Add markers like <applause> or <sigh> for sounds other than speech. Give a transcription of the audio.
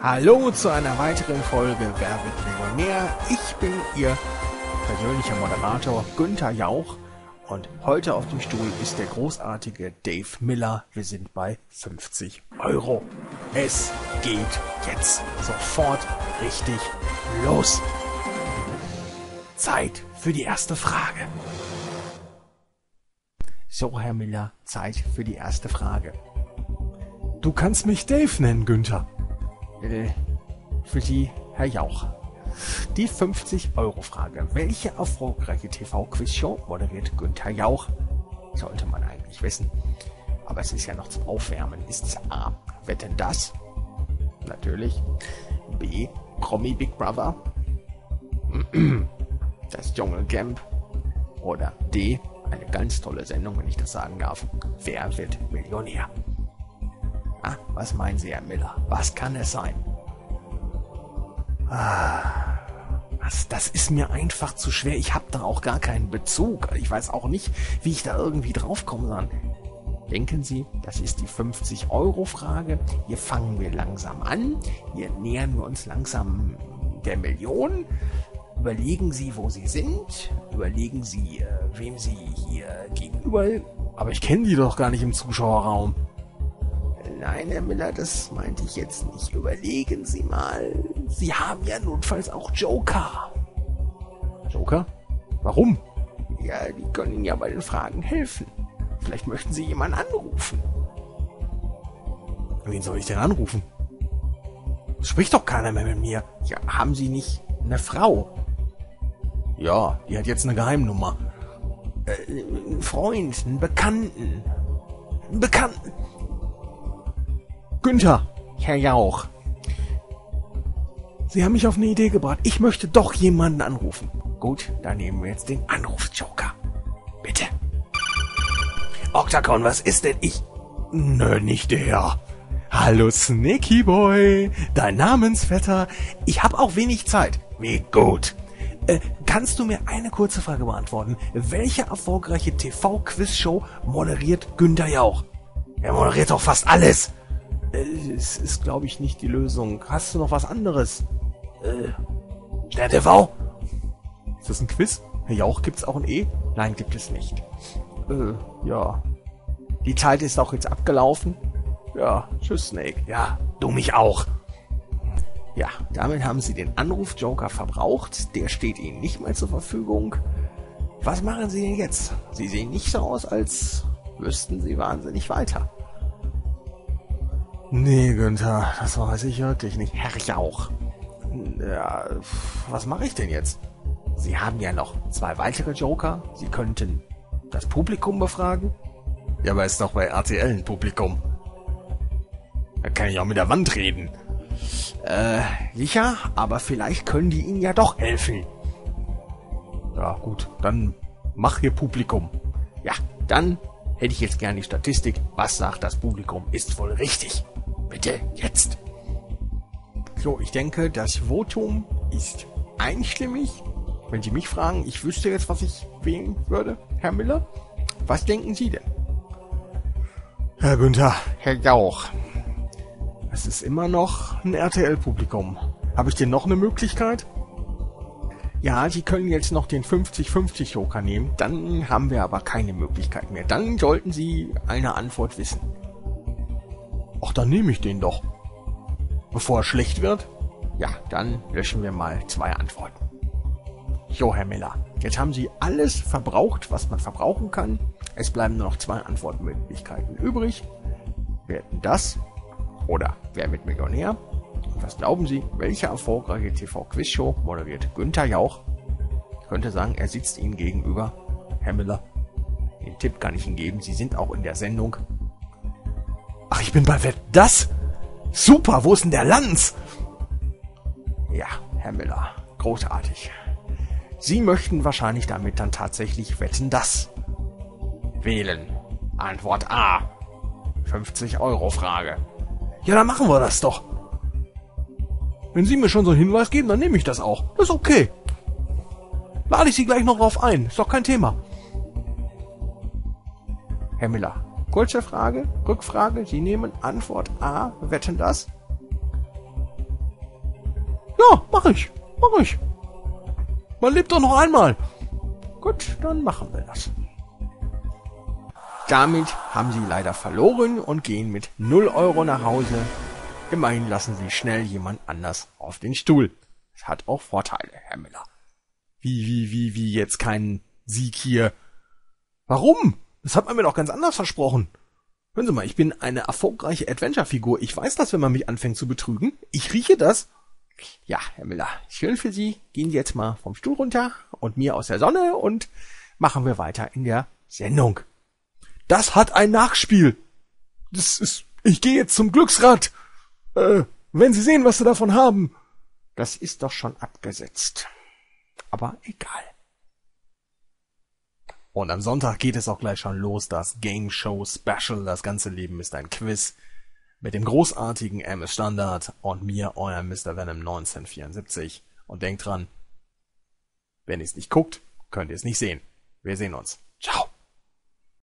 Hallo zu einer weiteren Folge Wer wird Millionär? Ich bin Ihr persönlicher Moderator Günther Jauch und heute auf dem Stuhl ist der großartige Dave Miller. Wir sind bei 50 Euro. Es geht jetzt sofort richtig los. Zeit für die erste Frage. So, Herr Miller, Zeit für die erste Frage. Du kannst mich Dave nennen, Günther. Äh, für Sie, Herr Jauch. Die 50-Euro-Frage. Welche erfolgreiche TV-Quiz-Show moderiert Günther Jauch? Sollte man eigentlich wissen. Aber es ist ja noch zum Aufwärmen. Ist es A. Wetten das? Natürlich. B. Promi Big Brother? <clears throat> Das Dschungelcamp? Oder D. Eine ganz tolle Sendung, wenn ich das sagen darf. Wer wird Millionär? Was meinen Sie, Herr Miller? Was kann es sein? Ah, das, das ist mir einfach zu schwer. Ich habe da auch gar keinen Bezug. Ich weiß auch nicht, wie ich da irgendwie draufkommen soll. Denken Sie, das ist die 50-Euro-Frage. Hier fangen wir langsam an. Hier nähern wir uns langsam der Million. Überlegen Sie, wo Sie sind. Überlegen Sie, äh, wem Sie hier gegenüber. Aber ich kenne die doch gar nicht im Zuschauerraum. Nein, Herr Miller, das meinte ich jetzt nicht. Überlegen Sie mal. Sie haben ja notfalls auch Joker. Joker? Warum? Ja, die können Ihnen ja bei den Fragen helfen. Vielleicht möchten Sie jemanden anrufen. Wen soll ich denn anrufen? Es spricht doch keiner mehr mit mir. Ja, haben Sie nicht eine Frau? Ja, die hat jetzt eine Geheimnummer. Äh, einen Freund, einen Bekannten. Einen Bekannten. Günther, Herr Jauch. Sie haben mich auf eine Idee gebracht. Ich möchte doch jemanden anrufen. Gut, dann nehmen wir jetzt den Anrufjoker. Bitte. Octagon, was ist denn ich? Nö, nicht der. Hallo Sneaky Boy, dein Namensvetter. Ich hab auch wenig Zeit. Wie gut. Äh, kannst du mir eine kurze Frage beantworten? Welche erfolgreiche TV-Quiz-Show moderiert Günther Jauch? Er moderiert doch fast alles. Äh, es ist, glaube ich, nicht die Lösung. Hast du noch was anderes? Äh, der TV? Ist das ein Quiz? Herr Jauch, gibt's auch ein E? Nein, gibt es nicht. Äh, ja. Die Zeit ist auch jetzt abgelaufen. Ja, tschüss, Snake. Ja, du mich auch. Ja, damit haben sie den Anruf-Joker verbraucht. Der steht ihnen nicht mehr zur Verfügung. Was machen sie denn jetzt? Sie sehen nicht so aus, als wüssten sie wahnsinnig weiter. Nee, Günther, das weiß ich wirklich nicht. Herr Jauch. Ja, was mache ich denn jetzt? Sie haben ja noch zwei weitere Joker. Sie könnten das Publikum befragen. Ja, aber ist doch bei RTL ein Publikum. Da kann ich auch mit der Wand reden. Äh, sicher, aber vielleicht können die Ihnen ja doch helfen. Ja, gut, dann mach hier Publikum. Ja, dann hätte ich jetzt gern die Statistik. Was sagt das Publikum? Ist wohl richtig. Bitte, jetzt. So, ich denke, das Votum ist einstimmig. Wenn Sie mich fragen, ich wüsste jetzt, was ich wählen würde, Herr Miller. Was denken Sie denn? Herr Günther, Herr Jauch. es ist immer noch ein RTL-Publikum. Habe ich denn noch eine Möglichkeit? Ja, Sie können jetzt noch den 50-50 Joker nehmen. Dann haben wir aber keine Möglichkeit mehr. Dann sollten Sie eine Antwort wissen. Ach, dann nehme ich den doch. Bevor er schlecht wird? Ja, dann löschen wir mal zwei Antworten. So, Herr Miller, jetzt haben Sie alles verbraucht, was man verbrauchen kann. Es bleiben nur noch zwei Antwortmöglichkeiten übrig. Werden das oder wer mit Millionär? Und was glauben Sie, welche erfolgreiche TV-Quiz-Show moderiert Günther Jauch? Ich könnte sagen, er sitzt Ihnen gegenüber. Herr Miller, den Tipp kann ich Ihnen geben, Sie sind auch in der Sendung. Ach, ich bin bei Wett das? Super, wo ist denn der Lanz? Ja, Herr Miller, großartig. Sie möchten wahrscheinlich damit dann tatsächlich wetten das. Wählen. Antwort A. 50 Euro Frage. Ja, dann machen wir das doch. Wenn Sie mir schon so einen Hinweis geben, dann nehme ich das auch. Das ist okay. Lade ich Sie gleich noch drauf ein. Ist doch kein Thema. Herr Miller, kurze Frage, Rückfrage. Sie nehmen Antwort A, wetten das? Ja, mach ich. Mach ich. Man lebt doch noch einmal. Gut, dann machen wir das. Damit haben sie leider verloren und gehen mit 0 Euro nach Hause. Immerhin lassen sie schnell jemand anders auf den Stuhl. Es hat auch Vorteile, Herr Miller. Wie, wie, wie, wie jetzt keinen Sieg hier? Warum? Das hat man mir doch ganz anders versprochen. Hören Sie mal, ich bin eine erfolgreiche Adventure-Figur. Ich weiß das, wenn man mich anfängt zu betrügen. Ich rieche das. Ja, Herr Miller, schön für Sie. Gehen Sie jetzt mal vom Stuhl runter und mir aus der Sonne und machen wir weiter in der Sendung. Das hat ein Nachspiel. Das ist, ich gehe jetzt zum Glücksrad. Äh, wenn Sie sehen, was Sie davon haben. Das ist doch schon abgesetzt. Aber egal. Und am Sonntag geht es auch gleich schon los, das Game Show Special. Das ganze Leben ist ein Quiz mit dem großartigen MS Standard und mir, euer Mr. Venom 1974. Und denkt dran, wenn ihr es nicht guckt, könnt ihr es nicht sehen. Wir sehen uns.